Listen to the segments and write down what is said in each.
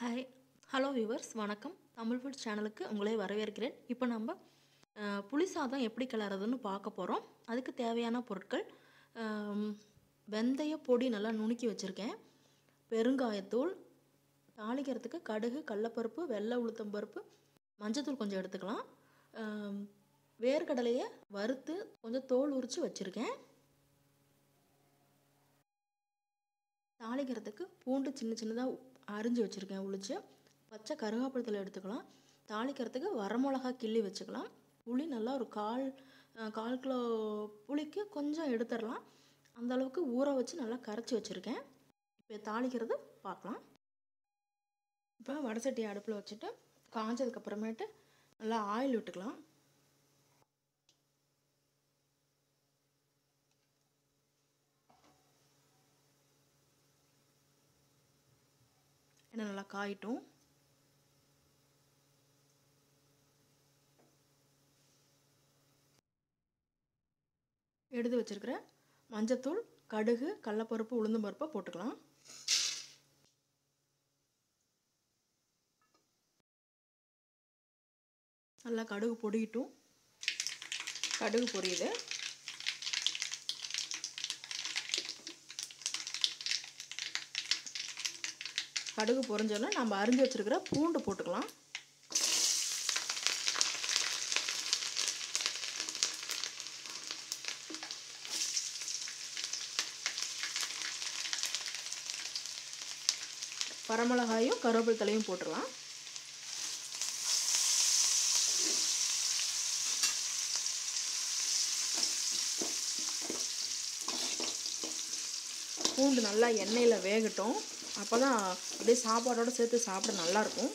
Hi hello viewers வணக்கம். Tamil food சேனலுக்கு உங்களை வரவேற்கிறேன். இப்போ நம்ம புளி சாதம் எப்படி கிளறதுன்னு பார்க்க போகிறோம் அதுக்கு தேவையான பொருட்கள் வெந்தய பொடி நல்லா நுணுக்கி வச்சுருக்கேன். பெருங்காயத்தூள் தாளிக்கிறதுக்கு கடுகு கடலப்பருப்பு வெள்ளை உளுத்தம் பருப்பு மஞ்சத்தூள் கொஞ்சம் எடுத்துக்கலாம். வேர்க்கடலையை வறுத்து கொஞ்சம் தோல் உரித்து வச்சுருக்கேன். தாளிக்கிறதுக்கு பூண்டு சின்ன சின்னதாக அரிஞ்சு வச்சுருக்கேன் உளிச்சு. பச்சை கருவேப்பிலத்தில் எடுத்துக்கலாம். தாளிக்கிறதுக்கு வரமிளகா கிள்ளி வச்சுக்கலாம். புளி நல்லா ஒரு கால் கால் கிலோ புளிக்கு கொஞ்சம் எடுத்துடலாம். அந்த அளவுக்கு ஊற வச்சு நல்லா கரைச்சி வச்சுருக்கேன். இப்போ தாளிக்கிறது பார்க்கலாம். இப்போ வடசட்டி அடுப்பில் வச்சுட்டு காஞ்சதுக்கப்புறமேட்டு நல்லா ஆயில் விட்டுக்கலாம் எண்ணெய் நல்லா காயட்டும் எடுத்து வச்சிருக்கிற மஞ்சத்தூள் கடுகு கடலப்பருப்பு உளுந்தம் பருப்பை போட்டுக்கலாம். நல்லா கடுகு பொடியிட்டும். கடுகு பொரியுது. கடுகு பொரிஞ்சோன்னா நம்ம அரிஞ்சு வச்சுருக்கிற பூண்டு போட்டுக்கலாம். வரமிளகாயும் கருவேப்பிலை தலையும் போட்டுடலாம் பூண்டு நல்லா எண்ணெயில் வேகட்டும். அப்போ தான் அப்படியே சாப்பாடோடு சேர்த்து சாப்பிட நல்லாயிருக்கும்.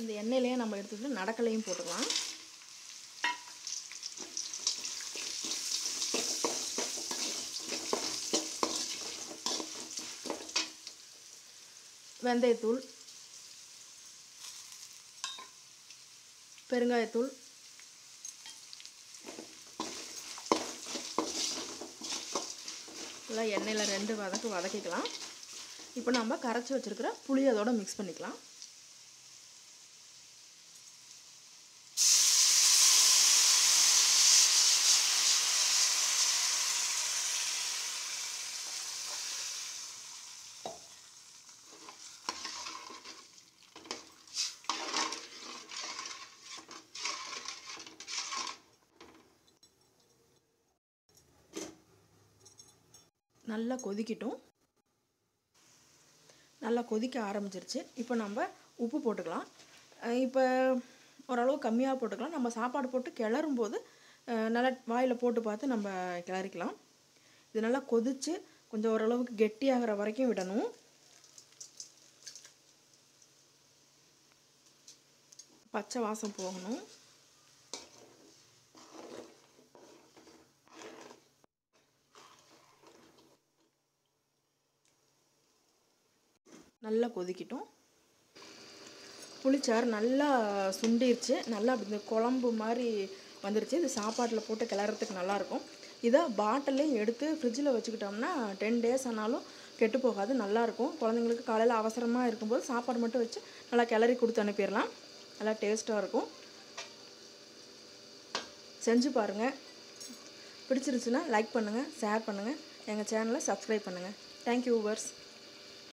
இந்த எண்ணெயிலேயே நம்ம எடுத்துக்கிட்டு நடக்கலையும் போட்டுக்கலாம். வெந்தயத்தூள் பெருங்காயத்தூள் நல்லா எண்ணெயில் ரெண்டு வதக்கு வதக்கிக்கலாம். இப்போ நம்ம கரைச்சி வச்சுருக்கிற புளி அதோடு மிக்ஸ் பண்ணிக்கலாம். நல்லா கொதிக்கட்டும். நல்லா கொதிக்க ஆரம்பிச்சிருச்சு. இப்போ நம்ம உப்பு போட்டுக்கலாம். இப்போ ஓரளவு கம்மியாக போட்டுக்கலாம். நம்ம சாப்பாடு போட்டு கிளறும் போது நல்லா வாயில் போட்டு பார்த்து நம்ம கிளறிக்கலாம். இது நல்லா கொதித்து கொஞ்சம் ஓரளவுக்கு கெட்டியாகிற வரைக்கும் விடணும். பச்சை வாசம் போகணும். நல்லா கொதிக்கட்டும். புளிச்சாறு நல்லா சுண்டிருச்சு. நல்லா அப்படி இந்த குழம்பு மாதிரி வந்துருச்சு. இது சாப்பாட்டில் போட்டு கிளறத்துக்கு நல்லாயிருக்கும் இதை பாட்டிலையும் எடுத்து ஃப்ரிட்ஜில் வச்சுக்கிட்டோம்னா டென் டேஸ் ஆனாலும் கெட்டு போகாது. நல்லாயிருக்கும் குழந்தைங்களுக்கு காலையில் அவசரமாக இருக்கும்போது சாப்பாடு மட்டும் வச்சு நல்லா கிளறி கொடுத்து அனுப்பிடலாம். நல்லா டேஸ்ட்டாக இருக்கும். செஞ்சு பாருங்கள் பிடிச்சிருச்சுன்னா லைக் பண்ணுங்கள் ஷேர் பண்ணுங்கள் எங்கள் சேனலை சப்ஸ்கிரைப் பண்ணுங்கள் தேங்க்யூ விவர்ஸ்